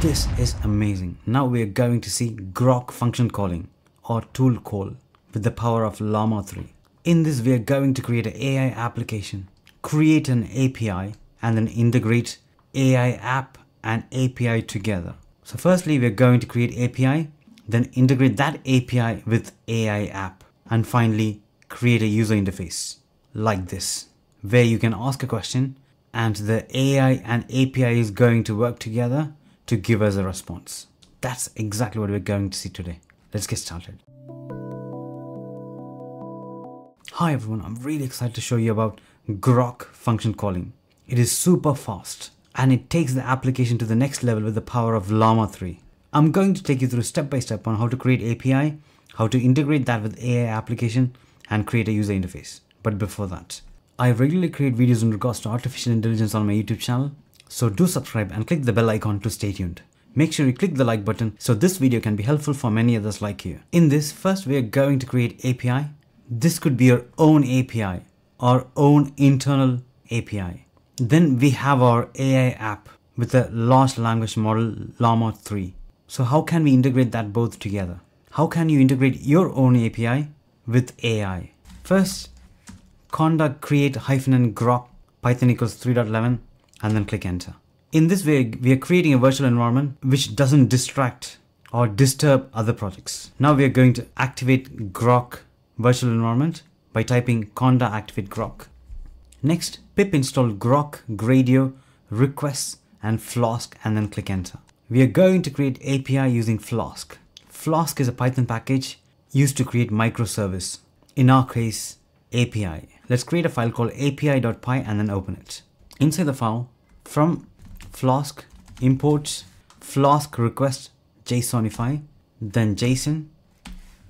This is amazing. Now we are going to see Groq function calling or tool call with the power of Llama 3. In this we are going to create an AI application, create an API and then integrate AI app and API together. So firstly we are going to create API, then integrate that API with AI app and finally create a user interface like this where you can ask a question and the AI and API is going to work together to give us a response. That's exactly what we're going to see today. Let's get started. Hi everyone, I'm really excited to show you about Groq function calling. It is super fast and it takes the application to the next level with the power of Llama 3. I'm going to take you through step by step on how to create API, how to integrate that with AI application and create a user interface. But before that, I regularly create videos in regards to artificial intelligence on my YouTube channel, so do subscribe and click the bell icon to stay tuned. Make sure you click the like button so this video can be helpful for many others like you. In this, first we are going to create API. This could be your own API, our own internal API. Then we have our AI app with a large language model Llama 3. So how can we integrate that both together? How can you integrate your own API with AI? First, conda create hyphen and groq python equals 3.11 and then click enter. In this way, we are creating a virtual environment which doesn't distract or disturb other projects. Now we are going to activate groq virtual environment by typing conda activate groq. Next, pip install groq, gradio, requests and flask and then click enter. We are going to create API using flask. Flask is a Python package used to create microservice. In our case, API. Let's create a file called api.py and then open it. Inside the file, from Flask, import Flask request JSONify, then JSON.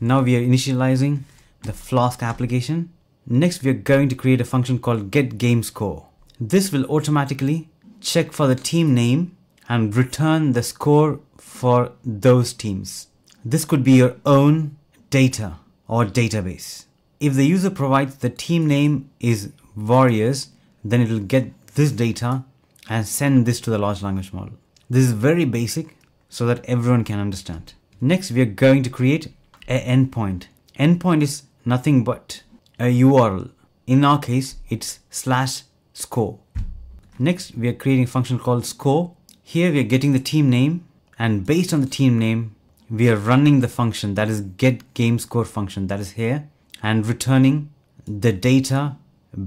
Now we are initializing the Flask application. Next, we are going to create a function called getGameScore. This will automatically check for the team name and return the score for those teams. This could be your own data or database. If the user provides the team name is Warriors, then it will get this data and send this to the large language model. This is very basic so that everyone can understand. Next, we are going to create an endpoint. Endpoint is nothing but a URL. In our case, it's slash score. Next, we are creating a function called score. Here we are getting the team name and based on the team name, we are running the function that is get game score function that is here and returning the data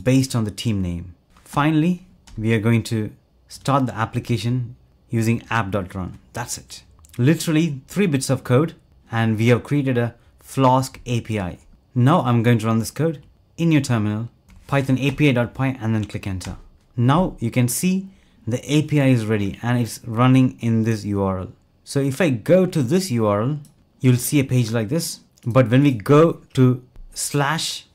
based on the team name. Finally, we are going to start the application using app.run. That's it. Literally three bits of code and we have created a Flask API. Now I'm going to run this code in your terminal, python api.py and then click enter. Now you can see the API is ready and it's running in this URL. So if I go to this URL, you'll see a page like this. But when we go to slash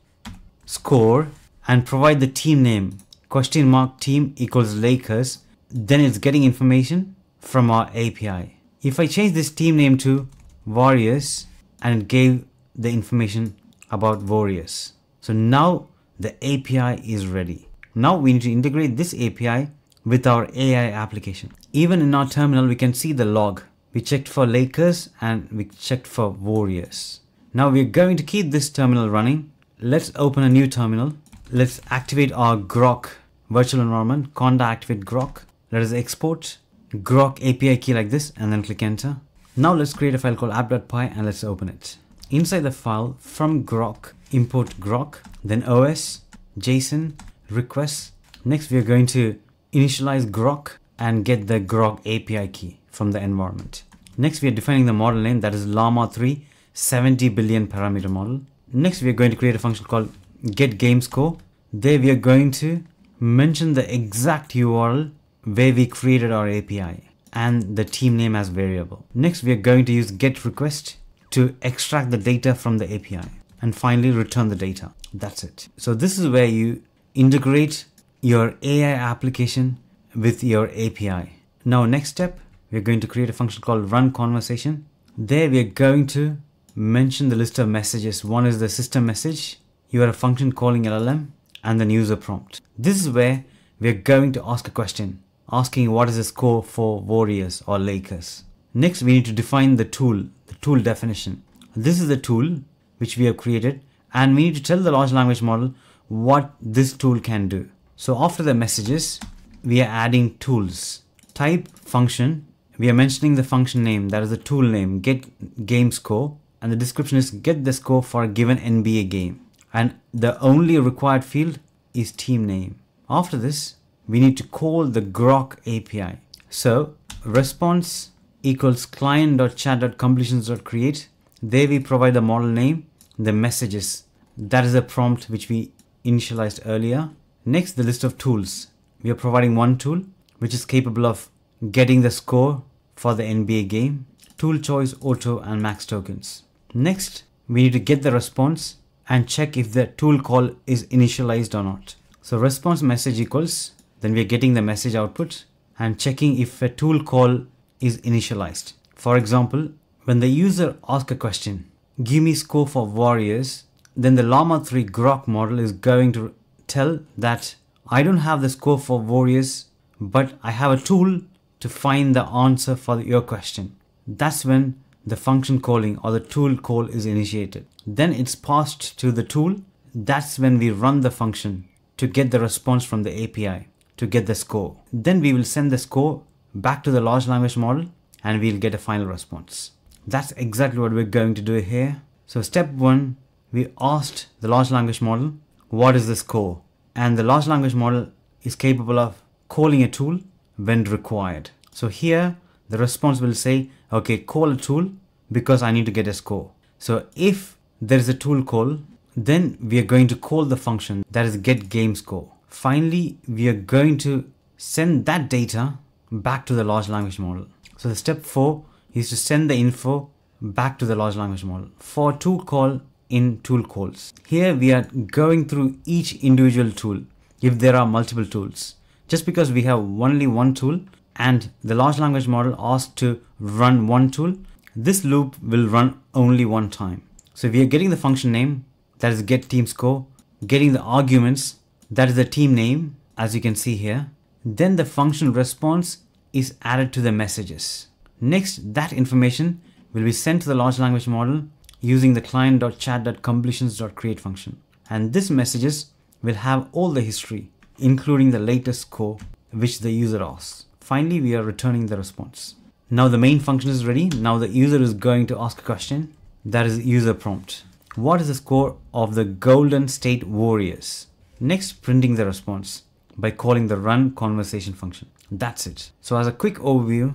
score and provide the team name question mark team equals Lakers then it's getting information from our API. If I change this team name to Warriors and it gave the information about Warriors. So now the API is ready. Now we need to integrate this API with our AI application. Even in our terminal we can see the log. We checked for Lakers and we checked for Warriors. Now we're going to keep this terminal running. Let's open a new terminal. Let's activate our Groq virtual environment, conda activate Groq. Let us export Groq API key like this and then click enter. Now let's create a file called app.py and let's open it. Inside the file from Groq, import Groq, then OS, JSON, requests. Next we are going to initialize Groq and get the Groq API key from the environment. Next we are defining the model name that is Llama 3 70 billion parameter model. Next, we are going to create a function called get game score. There we are going to mention the exact URL where we created our API and the team name as variable. Next, we are going to use get request to extract the data from the API and finally return the data. That's it. So this is where you integrate your AI application with your API. Now next step, we're going to create a function called run conversation. There we are going to mention the list of messages. One is the system message. You are a function calling LLM and then user prompt. This is where we're going to ask a question. asking what is the score for Warriors or Lakers. Next, we need to define the tool, the tool definition. This is the tool which we have created and we need to tell the large language model what this tool can do. So after the messages, we are adding tools. Type function, we are mentioning the function name, that is the tool name, get game score, and the description is get the score for a given NBA game. And the only required field is team name. After this, we need to call the Groq API. So response equals client.chat.completions.create. There we provide the model name, the messages. That is the prompt which we initialized earlier. Next, the list of tools. We are providing one tool which is capable of getting the score for the NBA game, tool choice, auto, and max tokens. Next, we need to get the response and check if the tool call is initialized or not. So response message equals, then we are getting the message output and checking if a tool call is initialized. For example, when the user asks a question, give me score for warriors, then the Llama 3 Groq model is going to tell that I don't have the score for warriors, but I have a tool to find the answer for your question. That's when the function calling or the tool call is initiated. Then it's passed to the tool. That's when we run the function to get the response from the API to get the score. Then we will send the score back to the large language model and we'll get a final response. That's exactly what we're going to do here. So step one, we asked the large language model, what is the score? And the large language model is capable of calling a tool when required. So here the response will say, okay, call a tool because I need to get a score. So if there is a tool call, then we are going to call the function that is get game score. Finally, we are going to send that data back to the large language model. So the step four is to send the info back to the large language model for tool call in tool calls. Here we are going through each individual tool if there are multiple tools. Just because we have only one tool and the large language model asked to run one tool, this loop will run only one time. So we are getting the function name that is get team score, getting the arguments that is the team name as you can see here. Then the function response is added to the messages. Next, that information will be sent to the large language model using the client.chat.completions.create function. And this messages will have all the history, including the latest score which the user asks. Finally, we are returning the response. Now the main function is ready. Now the user is going to ask a question. That is user prompt. What is the score of the Golden State Warriors? Next, printing the response by calling the run conversation function. That's it. So as a quick overview,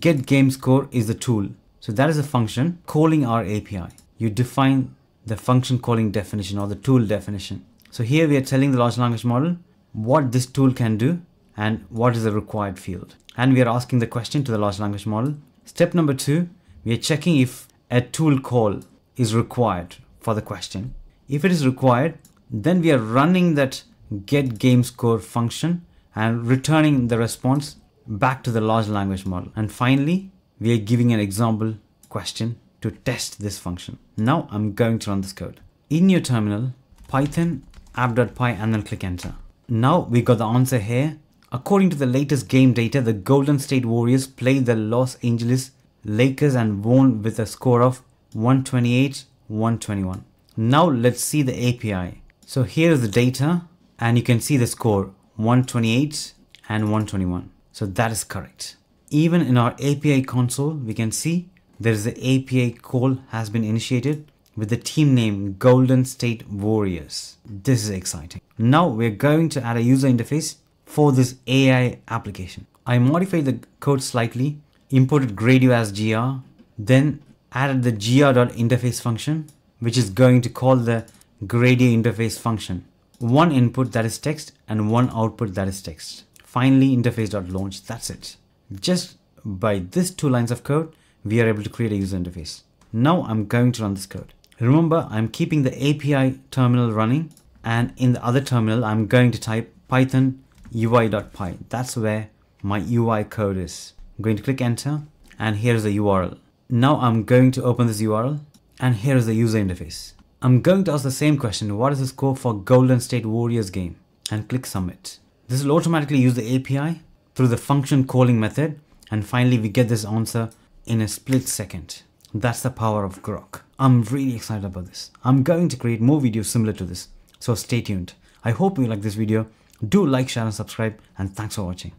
get game score is the tool. So that is a function calling our API. You define the function calling definition or the tool definition. So here we are telling the large language model what this tool can do and what is the required field. And we are asking the question to the large language model. Step number two, we are checking if a tool call is required for the question. If it is required, then we are running that get game score function and returning the response back to the large language model. And finally, we are giving an example question to test this function. Now I'm going to run this code. In your terminal, python app.py and then click enter. Now we got the answer here According to the latest game data, the Golden State Warriors played the Los Angeles Lakers and won with a score of 128-121. Now let's see the API. So here's the data and you can see the score 128 and 121. So that is correct. Even in our API console, we can see there is the API call has been initiated with the team name Golden State Warriors. This is exciting. Now we're going to add a user interface for this AI application. I modified the code slightly, imported Gradio as gr, then added the gr.interface function, which is going to call the Gradio interface function. One input that is text and one output that is text. Finally, interface.launch, that's it. Just by this two lines of code, we are able to create a user interface. Now I'm going to run this code. Remember, I'm keeping the API terminal running and in the other terminal, I'm going to type python ui.py. That's where my UI code is. I'm going to click enter and here's the URL. Now I'm going to open this URL and here's the user interface. I'm going to ask the same question, what is the score for Golden State Warriors game? And click submit. This will automatically use the API through the function calling method and finally we get this answer in a split second. That's the power of Groq. I'm really excited about this. I'm going to create more videos similar to this. So stay tuned. I hope you like this video. Do like, share and subscribe and thanks for watching.